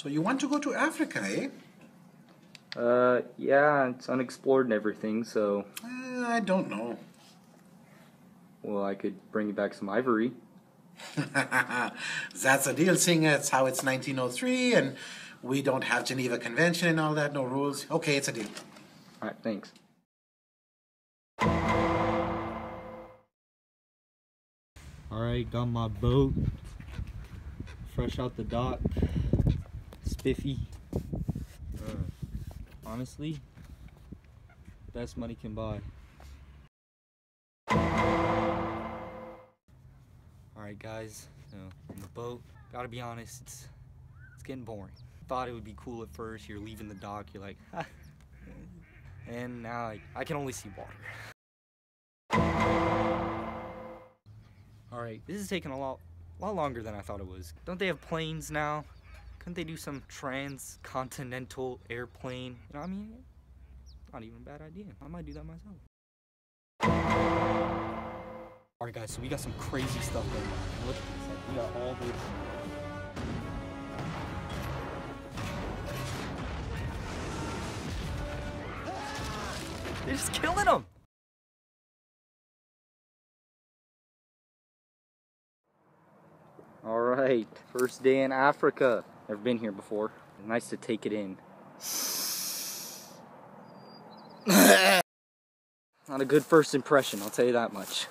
So you want to go to Africa, eh? Uh, yeah, it's unexplored and everything, so, Uh, I don't know. well, I could bring you back some ivory. That's a deal, seeing as how it's 1903 and we don't have Geneva Convention and all that, no rules. Okay, it's a deal. Alright, thanks. Alright, got my boat. Fresh out the dock. Spiffy. Uh, honestly, best money can buy. Alright guys, so on the boat, gotta be honest, it's it's getting boring. Thought it would be cool at first, you're leaving the dock, you're like, "Ha, and now I, I can only see water. Alright, this is taking a lot, lot longer than I thought it was. Don't they have planes now? Couldn't they do some transcontinental airplane? You know, what I mean, not even a bad idea. I might do that myself. Alright guys, so we got some crazy stuff going on. Look at this, like, we got all this. They're just killing them! Alright, first day in Africa. Never been here before. Nice to take it in. Not a good first impression, I'll tell you that much.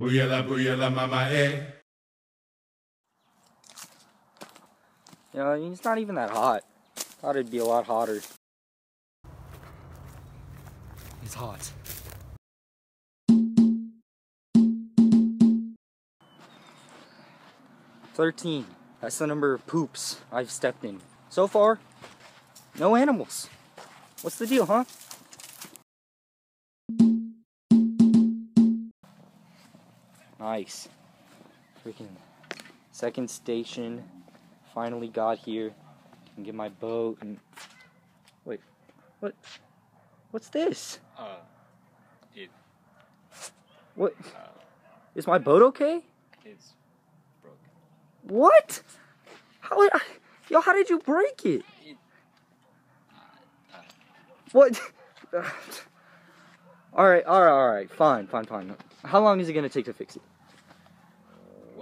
Booyala, booyala, mama, eh. You know, it's not even that hot. Thought it'd be a lot hotter. It's hot. Thirteen. That's the number of poops I've stepped in. So far, no animals. What's the deal, huh? Nice. Freaking second station. Finally got here. And get my boat and wait. What what's this? Uh, it, What uh, is my boat okay? it's broken. What? How yo, how did you break it? It, What? all right, all right, all right. Fine, fine, fine. How long is it gonna take to fix it?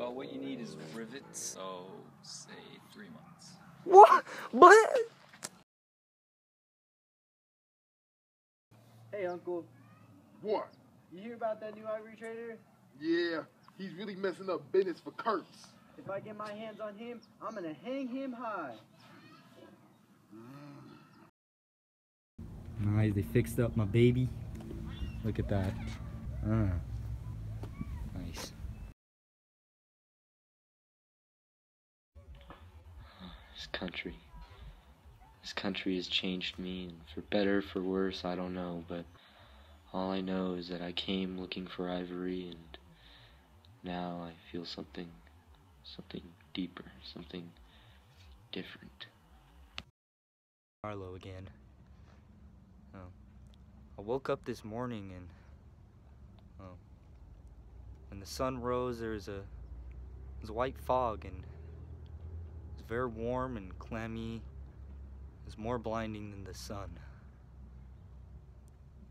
Well, what you need is rivets, so say three months. What? What? Hey, Uncle, What? you hear about that new ivory trader? Yeah, he's really messing up business for Kurtz. If I get my hands on him, I'm gonna hang him high. Nice, they fixed up my baby. Look at that. Ah. Country. This country has changed me, and for better, for worse, I don't know, but all I know is that I came looking for ivory, and now I feel something, something deeper, something different. Arlo again. Oh. I woke up this morning and oh, when the sun rose there was a there was white fog and it was very warm and clammy. It was more blinding than the sun.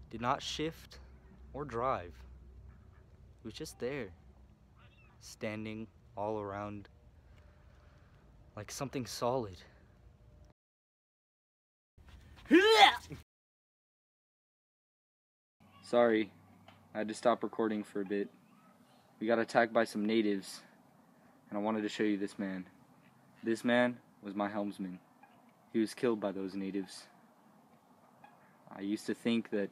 Did not shift or drive. It was just there. Standing all around like something solid. Sorry, I had to stop recording for a bit. We got attacked by some natives, and I wanted to show you this man. This man was my helmsman. He was killed by those natives. I used to think that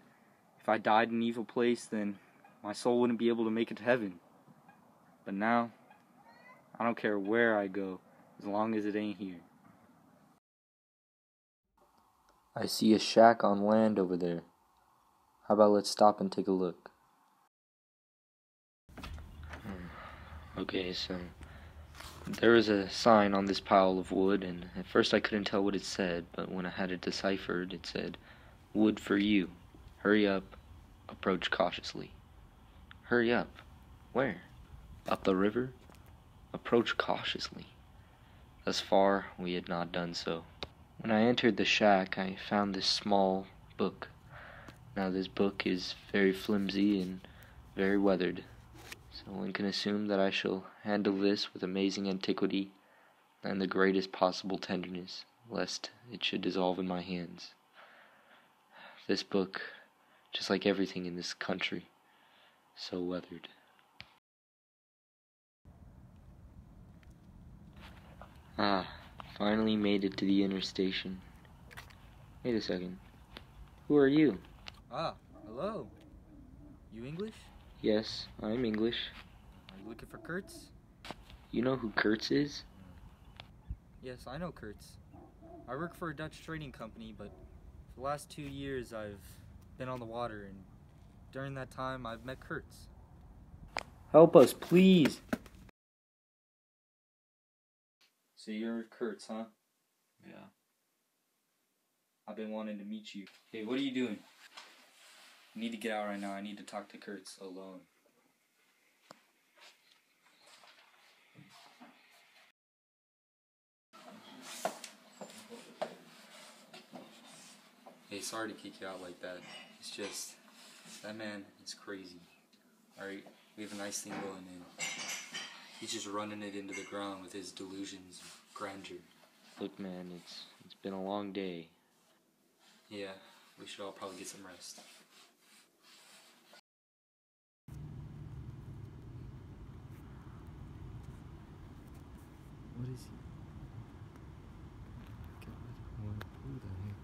if I died in an evil place, then my soul wouldn't be able to make it to heaven. But now, I don't care where I go, as long as it ain't here. I see a shack on land over there. How about let's stop and take a look? Okay, so there was a sign on this pile of wood, and at first I couldn't tell what it said, but when I had it deciphered, it said, Wood for you. Hurry up. Approach cautiously. Hurry up. Where? Up the river? Approach cautiously. Thus far, we had not done so. When I entered the shack, I found this small book. Now, this book is very flimsy and very weathered, one can assume that I shall handle this with amazing antiquity and the greatest possible tenderness, lest it should dissolve in my hands. This book, just like everything in this country, so weathered. Ah, finally made it to the inner station. Wait a second. Who are you? Ah, hello. You English? Yes, I'm English. Are you looking for Kurtz? You know who Kurtz is? Hmm. Yes, I know Kurtz. I work for a Dutch trading company, but for the last two years I've been on the water, and during that time I've met Kurtz. Help us, please. So you're Kurtz, huh? Yeah. I've been wanting to meet you. Hey, what are you doing? You need to get out right now. I need to talk to Kurtz alone. Hey, sorry to kick you out like that. It's just that man is crazy. Alright, we have a nice thing going in. he's just running it into the ground with his delusions of grandeur. Look, man, it's it's been a long day. Yeah, we should all probably get some rest. Is he? God, what, who the heck?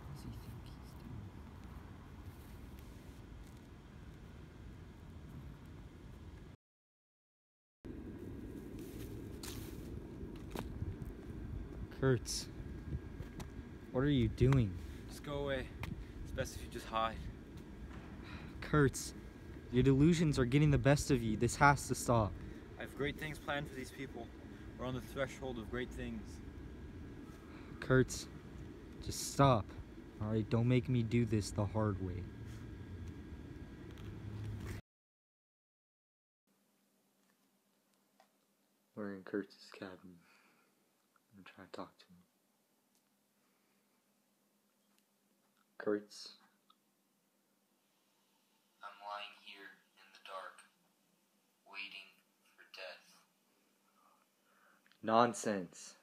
What does he think he's doing? Kurtz, what are you doing? Just go away. It's best if you just hide. Kurtz, your delusions are getting the best of you. This has to stop. I have great things planned for these people. We're on the threshold of great things. Kurtz, just stop. Alright, don't make me do this the hard way. We're in Kurtz's cabin. I'm gonna to talk to him. Kurtz? I'm lying here in the dark, waiting for death. Nonsense.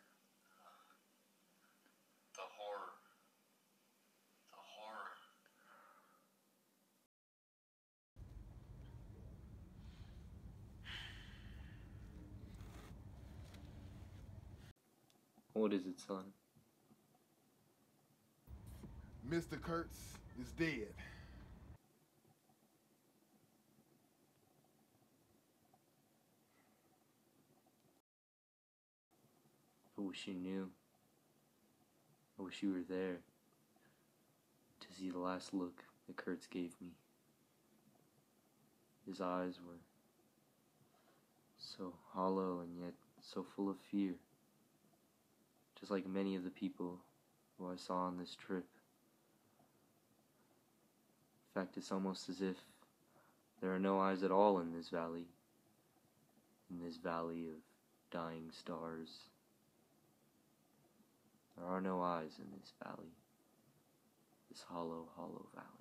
The horror. The horror. What is it, son? Mr. Kurtz is dead. I wish you knew. I wish you were there to see the last look that Kurtz gave me. His eyes were so hollow and yet so full of fear, just like many of the people who I saw on this trip. In fact, it's almost as if there are no eyes at all in this valley, in this valley of dying stars. There are no eyes in this valley, this hollow, hollow valley.